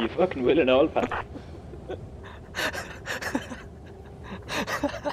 you fucking will and pal?